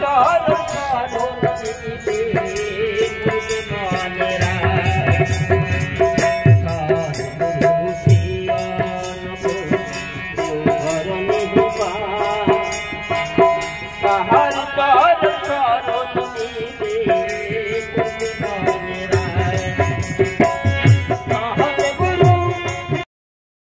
ચારો